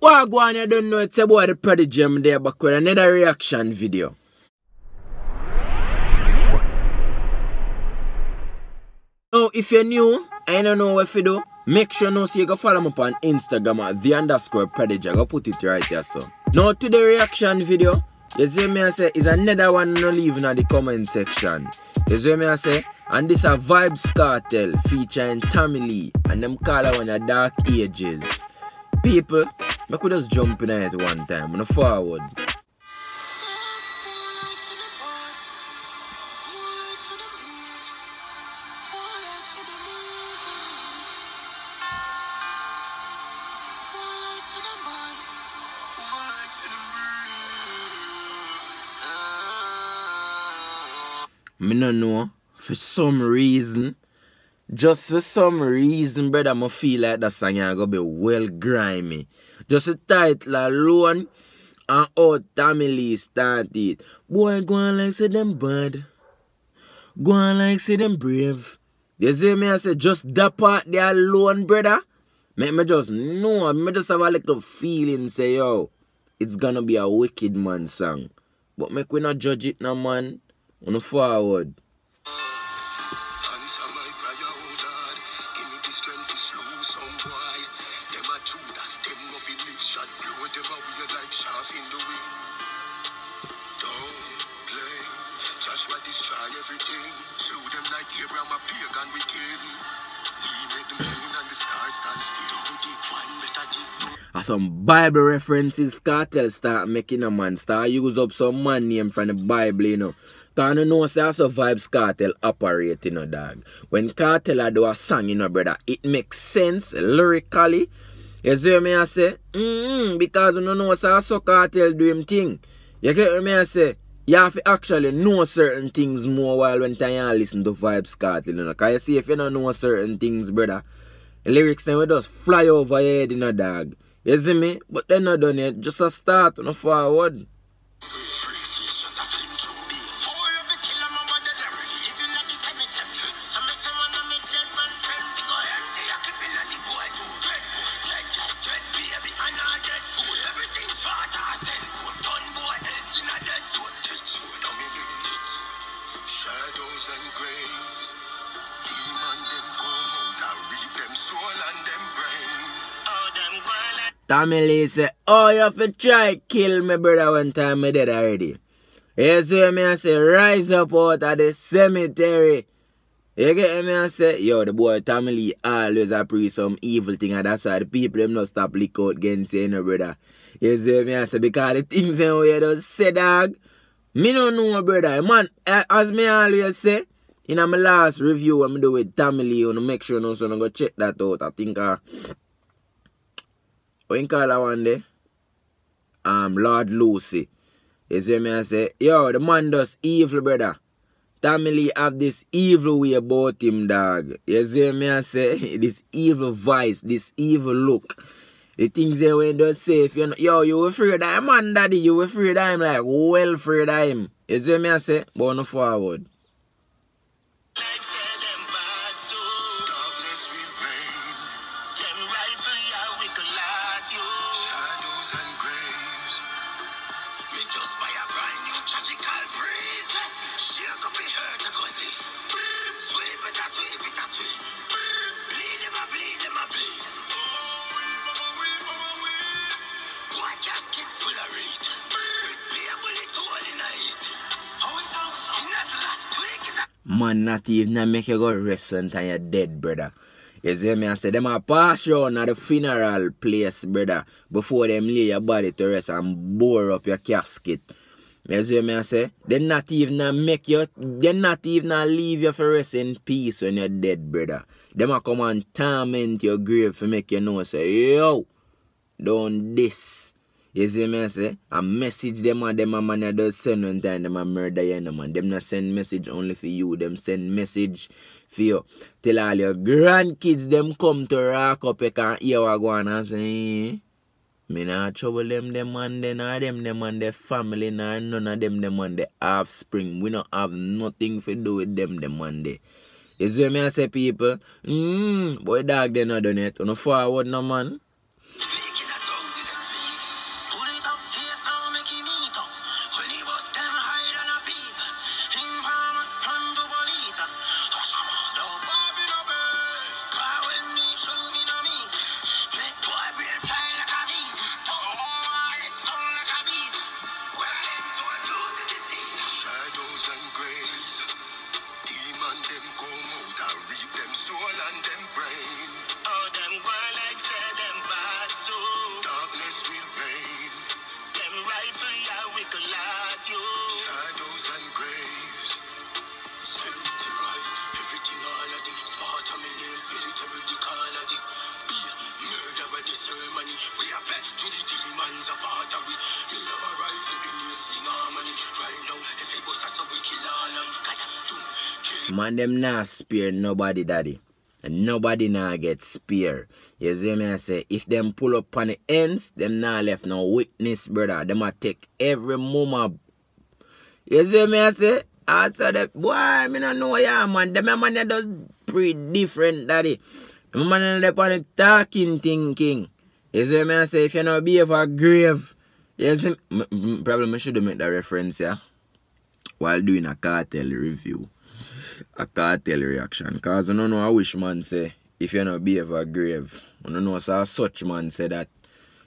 Wagwan, you don't know it's a boy the Prodygy I'm there back with another reaction video. Now, if you're new and you don't know what to do, make sure you see you go follow me up on Instagram at the underscore Prodygy. I go put it right here, so. Now, to the reaction video, you see me I say, is another one no leaving in the comment section. You see me I say, and this a Vybz Kartel featuring Tommy Lee, and them call one a Dark Ages. People, I could just jump in it one time, on a forward. Me no know, for some reason, Just for some reason, brother, I feel like that song is going be well grimy. Just the title alone and how Tamily start it. Boy, go on like say them bad. Go on like say them brave. You see me? I say just that part there alone, brother. Make me just know. Me just have a little feeling say, yo, it's gonna be a wicked man song. But make we not judge it now, man. On the forward. Like chaff in the wind. Don't play. Joshua destroy everything. Slew them like Abraham, a pagan wicked. We made the moon and the stars stand still. We did one better As some Bible references Kartel start making a man start use up some man name from the Bible, you know. Cause you know say also Vybz Kartel operate, you know, dog. When Kartel do a song, you know, brother, it makes sense lyrically. You see what me I say? Mm-mm, because you don't know so a sucker do him thing. You get what me I say? You have to actually know certain things more while when time you listen to Vibes Kartel. You know? Cause you see, if you don't know certain things, brother, lyrics then we just fly over your head in a dog. You see me? But they're not done yet. Just a start, you know, forward. Tommy Lee say, Oh, you have to try kill me brother one time me dead already. You see me I say, rise up out of the cemetery. You get me I say, yo, the boy Tommy Lee always a some evil thing and that's why the people them not stop lick out against you, know, brother. You see me I say, because the things them we just say, dog, me no know, brother. Man, a- as me always say, in my last review when me do with Tommy Lee, you know, make sure you know, so you go check that out. I think, uh, what you call that one day? Um, Lord Lucy. You see me I say, yo, the man does evil, brother. Tommy Lee have this evil way about him, dog. You see me I say, this evil vice, this evil look. The things they when they say, if you know, yo, you were afraid of him, man, daddy, you were afraid of him, like, well afraid of him. You see me I say, no forward. Man, not even make you go rest when you're dead, brother. You see me? I say them a pass round at the funeral place, brother, before them lay your body to rest and bore up your casket. You see me? I say they not even a make you, they not even leave you for rest in peace when you're dead, brother. Them a come and torment your grave to make you know, say, yo, don't this. You see me I say? A message them and them a man does send one time them a murder you no man. Them not send message only for you. Them send message for you. Tell all your grandkids them come to rock up you can hear what go on say eh? Me not trouble them them and they nah them them and their family nah none of them them and their offspring. We not have nothing to do with them them and they. You see me I say people? Mmm, boy dog they not done it. On the forward no man. Man, them not spare nobody, daddy. And nobody now get spear. You see me? I say, if them pull up on the ends, them not left no witness, brother. Them a take every moment. You see me? I say, I said that, boy, me not know, yeah, man. Them man that does pretty different, daddy. Them man that on the talking thinking. You see me? I say, if you not be for grave, you see, m- m- probably I should make that reference, yeah, while doing a Kartel review a Kartel reaction. Cause I don't know how man say if you not behave a grave. I don't know so such man say that.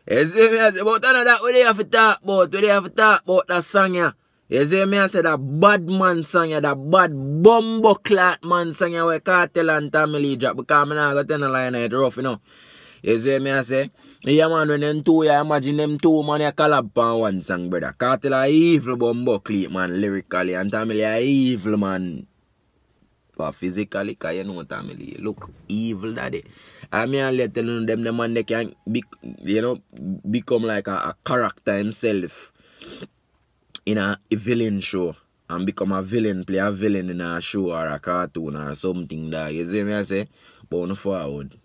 You see me about none of that what they have to talk about, what they have to talk about that song yeah. You see me I say that bad man song yeah, that bad bumbo clat man song yeah where Kartel and Tommy Lee drop because me not got tell no lie it rough you know. You see me I say yeah man when them two yeah imagine them two man yeah collab on one song brother. Kartel a evil bumbo man lyrically and Tommy Lee a evil man but physically, cause you know what I mean. Look evil daddy. I mean, I let them the man they can be, you know, become like a, a character himself in a, villain show and become a villain, play a villain in a show or a cartoon or something that you see me I say, on forward.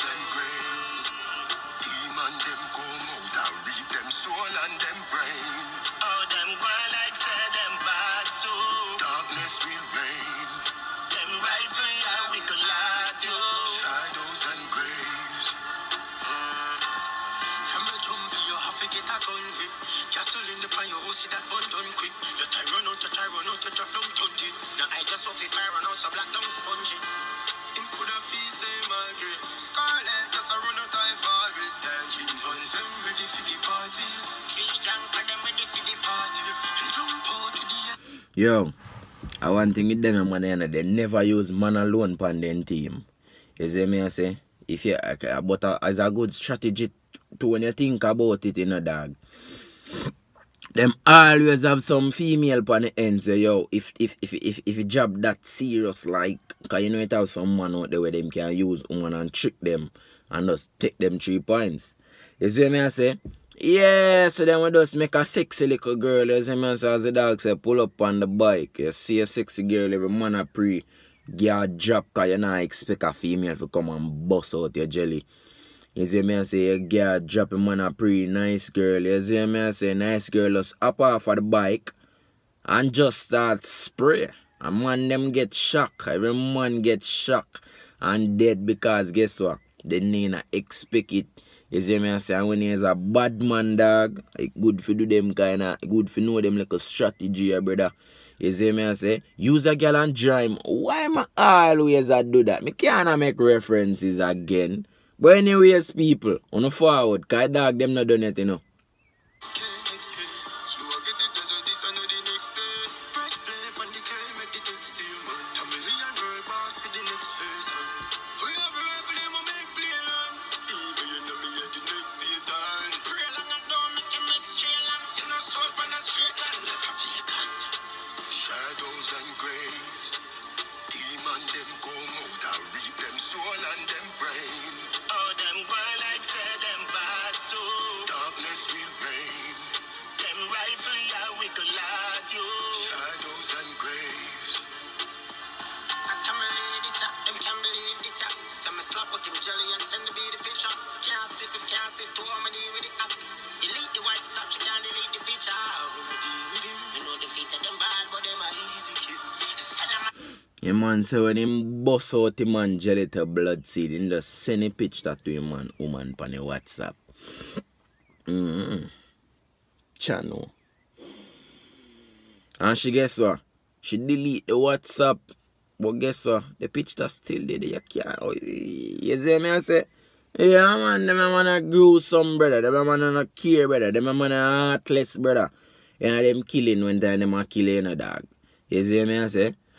And graves. Demon them come out and reap them soul and them brain. Yo, I one thing with them man you know, they never use man alone pan them team. You see me I say? If you but uh, as a good strategy to when you think about it in a dog. Them always have some female pan the end so yo if if if if if you job that serious like cause you know it have some man out there where them can use woman and trick them and just take them three points. You see me I say? Yeah, so then we just make a sexy little girl, you see me so as the dog say pull up on the bike. You see a sexy girl every man a pre get a drop cause you not expect a female to come and bust out your jelly. You see me I say you get a drop a man a pre nice girl. You see me I say nice girl just up off of the bike and just start spray. A man them get shocked. Every man get shocked and dead because guess what? They need to expect it. You see me I say when he's a bad man dog, it good for do them kinda good for know them like a strategy, eh, brother. You see me I say, use a girl and drive. Why am I always a do that? Me can't make references again. But anyways people, on the forward, cause dog them not done it you know. Ye man se wè dem bos out e man jelete blood seed, in de sene pitch dat we man oman pan e WhatsApp. Mm-hmm. Mm. Chano. An she guess wè, she delete the WhatsApp, but guess wè, the pitch dat still dey dey, ye zè mi an se, Yeah man, dem a man a gruesome brother, dem a man a no care brother, dem a man a heartless brother. You know them killing when time dem a killing you know dog. You see me I say?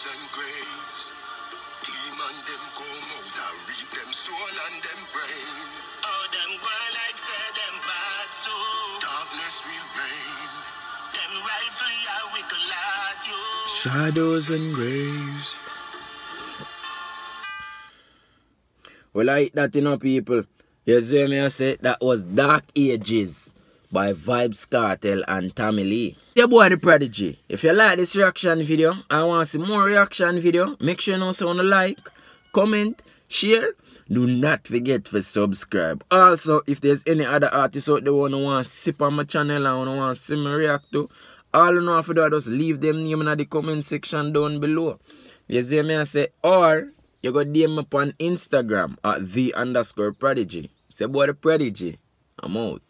shadows and graves. Demon them come out and reap them soul and them brain. Oh, them go like say them bad so. Darkness will reign. Them rifle ya we could at you. Shadows and graves. Well, like that, you know, people. You see me, I say that was Dark Ages by Vybz Kartel and Tommy Lee. Boy, the Prodygy. If you like this reaction video, I want to see more reaction video. Make sure you also want to like, comment, share. Do not forget to subscribe. Also, if there's any other artists out there who want to sip on my channel and want to see me react to, all you know have to do is just leave them name in the comment section down below. You see me, I say, or you go DM me on Instagram at the underscore prodygy. Say boy the Prodygy. I'm out.